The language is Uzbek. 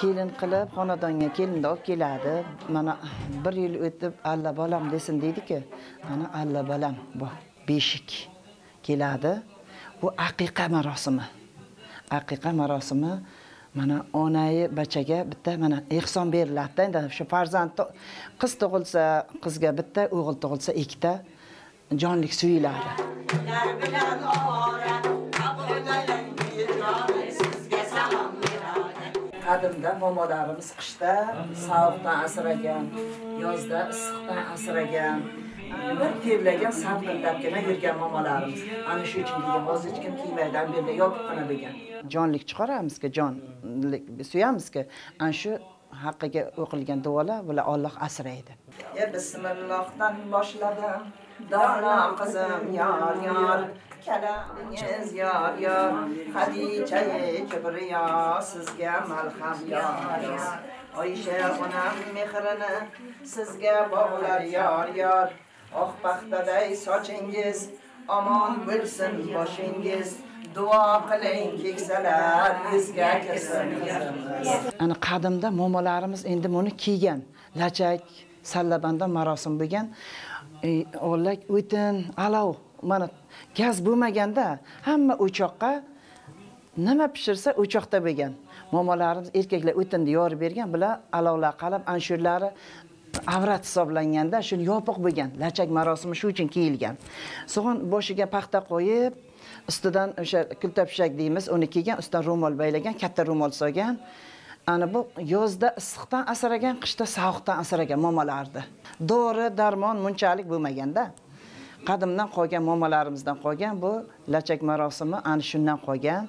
kelin qilib xonadonga kelinni olib keladi. Mana bir yil o'tib alla bolam desin deydiki mana alla bolam bor beshik keladi. Bu aqiqa marosimi. Aqiqa marosimi mana onayi bachaga bitta mana ehson beriladida endi. Shu farzand qiz tug'ilsa qizga bitta o'g'il tug'ilsa ikkita jonlik suyiladi qadimda momolarimiz qishda sovuqdan asragan yozda issiqdan asragan bir terlagan salqindabgina yurgan momolarimiz ana shu uchun degan hozir hech kim kiymaydi bu yerda yopiqqina bo'lgan jonlik chiqaramizku jonlik suyamizku ana shu haqqiga o'qilgan duolar bular Alloh asraydi. Bismillohdan boshladim dono qizim yor yar kalamingiz yar yor hadichayi kibriyo sizga malham yor yor oysha onam mehrini sizga bog'lar yar yar. Oq paxtaday sochingiz omon bo'lsin boshingiz. Duo qiling keksalar yuzga kirsin ana qadimda momolarimiz endi buni kiygan. Lachak sallabanda marosim bo'lgan olak o'tin alov mana gaz bo'lmaganda hamma o'choqqa nima pishirsa o'choqda bo'lgan. Momolarimiz erkaklar o'tinni yorib bergan bular alovlar qalab anshurlari avrat hisoblanganda shuni yopiq bo'lgan. Lachak marosimi shu uchun kiyilgan. So'ng boshiga paxta qo'yib ustidan o'sha kultapshak deymiz uni kiygan ustidan ro'mol baylagan katta ro'mol solgan. Ana bu yozda issiqdan asragan qishda sovuqdan asragan momalarni dori darmon munchalik bo'lmaganda qadimdan qolgan momalarimizdan qolgan bu lachak marosimi ana shundan qolgan.